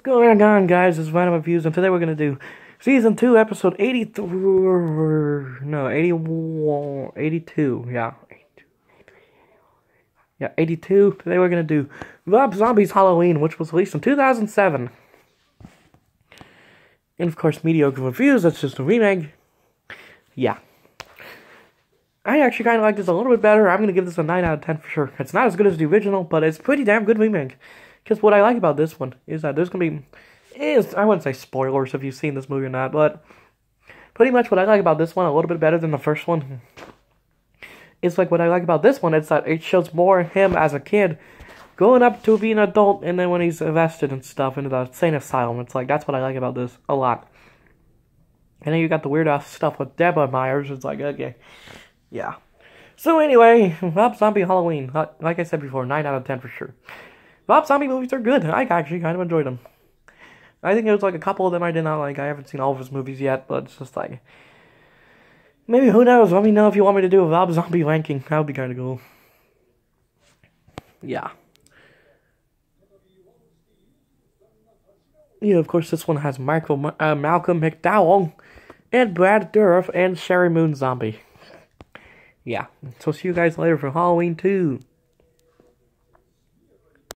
What's going on, guys? This is Random Reviews, and today we're gonna do season two, episode eighty-three. No, 81, 82. Yeah, 82. yeah, eighty-two. Today we're gonna do Rob Zombie's Halloween, which was released in two thousand seven, and of course, mediocre reviews. That's just a remake. Yeah. I actually kind of like this a little bit better. I'm going to give this a 9 out of 10 for sure. It's not as good as the original, but it's pretty damn good remake. Because what I like about this one is that there's to be, is I wouldn't say spoilers if you've seen this movie or not, but pretty much what I like about this one a little bit better than the first one. It's like what I like about this one is that it shows more him as a kid growing up to be an adult and then when he's arrested and stuff into the insane asylum. It's like, that's what I like about this a lot. And then you got the weird ass stuff with Deborah Myers. It's like, okay. Yeah. So anyway, Rob Zombie Halloween. Like I said before, 9 out of 10 for sure. Rob Zombie movies are good. I actually kind of enjoyed them. I think it was like a couple of them I did not like. I haven't seen all of his movies yet, but it's just like... Maybe, who knows? Let me know if you want me to do a Rob Zombie ranking. That would be kind of cool. Yeah. Yeah, of course, this one has Michael, uh, Malcolm McDowell and Brad Dourif and Sheri Moon Zombie yeah. So see you guys later for Halloween 2.